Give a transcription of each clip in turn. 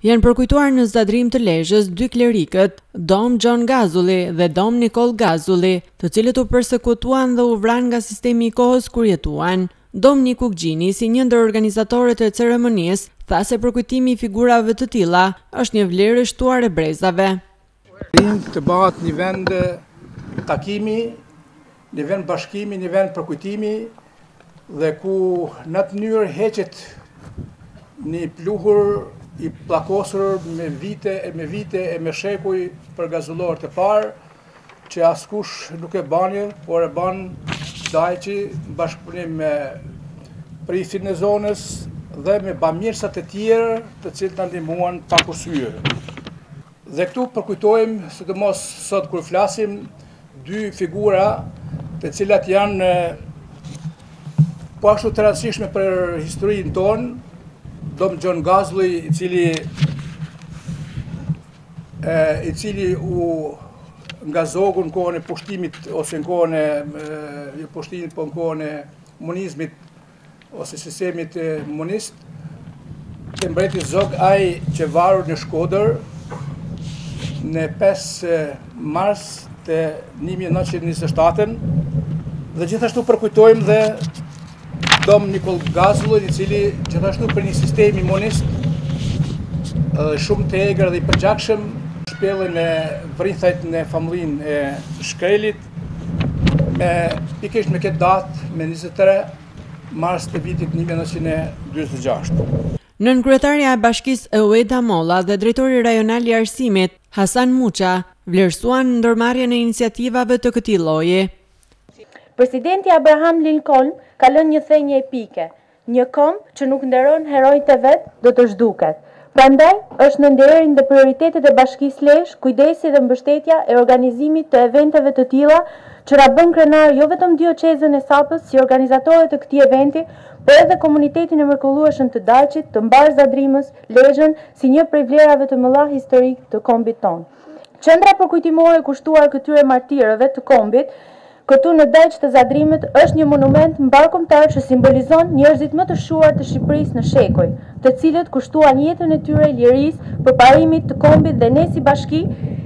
Janë përkujtuar në Zadrimë të Lezhës dy klerikët, Dom Gjon Gazulli dhe Dom Nikoll Gazulli, të cilët u persekutuan dhe u vranë nga sistemi i kohës kur jetuan. Dom Nik Ukgjini, si një ndër organizatorët e ceremonisë, tha se përkujtimi i figurave të tilla është një vlerë e shtuar e brezave. Prind të bahet një vend takimi, një vend bashkimi, një vend përkujtimi dhe ku në atë mënyrë heqet një pluhur i pllakosur me vite e me vite e me shekuj për Gazullorët e parë, që askush nuk e bani, por e ban Dajçi në bashkëpunim me priftin e zonës dhe me bamirësat e tjerë të cilët na ndihmuan pa kursyer. Dhe këtu përkujtojmë, sidomos sot kur flasim, dy figura të cilat janë po ashtu të rëndësishme për historinë tonë, Dom Gjon Gazulli, i cili i cili u nga Zogu në kohën e pushtimit ose në kohën e jo pushtimit, po në kohën e komunizmit ose sistemit monist te mbreti Zog ai qe varur në Shkodër në 5 mars të 1927 dhe gjithashtu përkujtojmë dhe Dom Nikoll Gazullin i cili gjithashtu për një sistem monist shumë të egër dhe i përgjakshëm shpellën e Vrithit në famullinë e Shkrelit Me pikërisht me këtë datë, me 23 mars të vitit 1946. Nënkryetarja e bashkisë Eueda Molla dhe drejtori rajonal i arsimit, Hasan Muça, vlerësuan ndërmarrjen e iniciativave të këtij lloji. Presidenti Abraham Lincoln ka lënë një thënie epike, Një komb që nuk nderon heronjtë e vet do të zhduket. Prandaj, është në nderin dhe prioritetet e Bashkisë Lezhë kujdesi dhe mbështetja e organizimit të eventeve të tilla që na bën krenarë jo vetëm Dioqezën e Sapës si organizatore të këtij eventi, por edhe komunitetin e mrekullueshëm të Dajçit, të mbarë Zadrimës, Lezhën si një prej vlerave të mëdha historike të kombit tonë. Qendra përkujtimore e kushtuar këtyre martirëve të kombit, Këtu në Dajç të Zadrimës është një monument mbarëkombëtar që simbolizon njerëzit më të shquar të Shqipërisë në shekuj, të cilët kushtuan jetën e tyre lirisë, përparimit të kombit dhe ne si bashki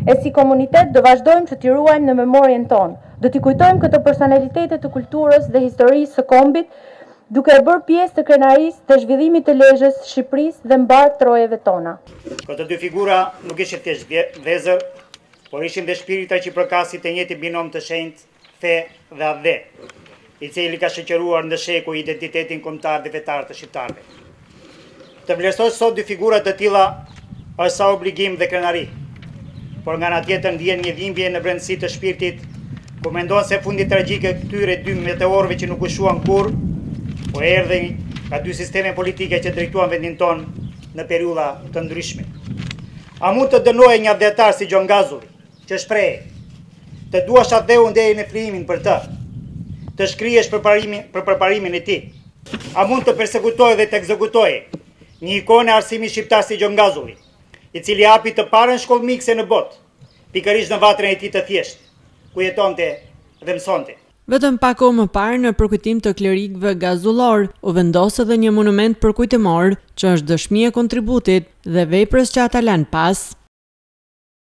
e si komunitet do vazhdojmë që t'i ruajmë në memorien tonë. Do t'i kujtojmë këto personalitete të kulturës dhe historisë së kombit duke e bërë pjesë të krenarisë dhe zhvillimit të Lezhës, Shqipërisë dhe mbarë trojeve tona. Këto dy figura nuk ishin thjesht vëllezër, Por ishin dhe shpiritra që përkasin të njëjtit binom të shenjtë fe dhe atdhe, i cili ka shoqëruar në shekuj identitetin kombëtar dhe fetar të shqiptarve. Të vlerësosh sot dy figura të tilla është sa obligim dhe krenari, por nga ana tjetër ndjen një dhimbje në brendësi të shpirtit, kur mendon se fundi tragjik i këtyre dy meteorve që nuk u shuan kurrë, po erdhi nga dy sisteme politike që drejtuan vendin tonë në periudha të ndryshme. A mund të dënohej një atdhetar si Gjon Gazulli, që shprehej, Të duash atdheun deri në flijimin për të, të shkrihesh për përparimin e tij? A mund të persekutohej dhe të ekzekutohej një ikonë e arsimit shqiptar si Gjon Gazulli, i cili hapi të parën shkollë mikse në botë, pikërisht në vatrën e tij të thjeshtë, ku jetonte dhe mësonte? Vetëm pak kohë më parë, në përkujtim të klerikëve gazullorë, u vendos edhe një monument përkujtimor, që është dëshmi e kontributit dhe veprës që ata lanë pas.